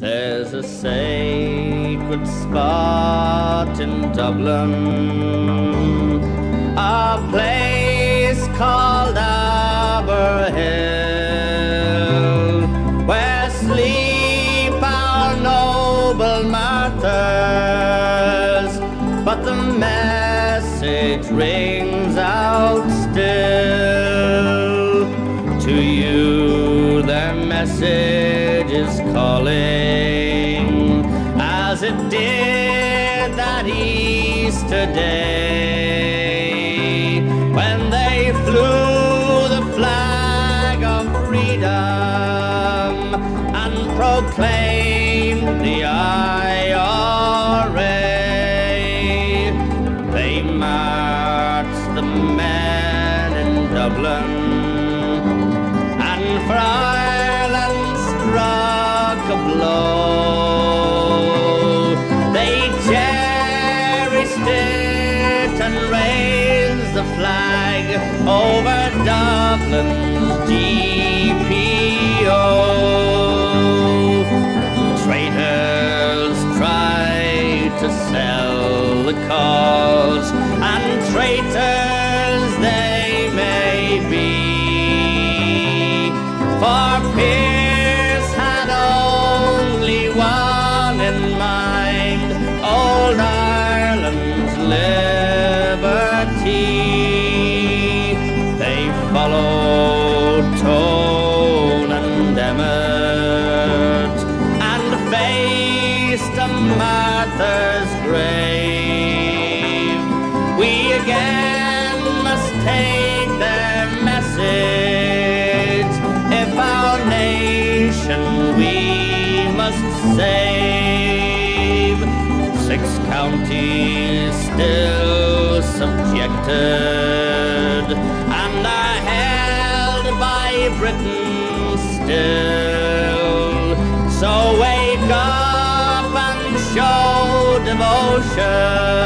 There's a sacred spot in Dublin, a place called Arbour Hill, where sleep our noble martyrs, but the message rings out still to you. Their message is calling as it did that Easter day when they flew the flag of freedom and proclaimed the IRA. They marched the men in Dublin and for the flag over Dublin's GPO. Traitors tried to sell the cause, and traitors they may be. For Pearse had only one in mind old Ireland's liberty. They followed Tone and Emmet and faced a martyr's grave. We again must take their message if our nation we must save. Six counties still subjected by Britain still. So wake up and show devotion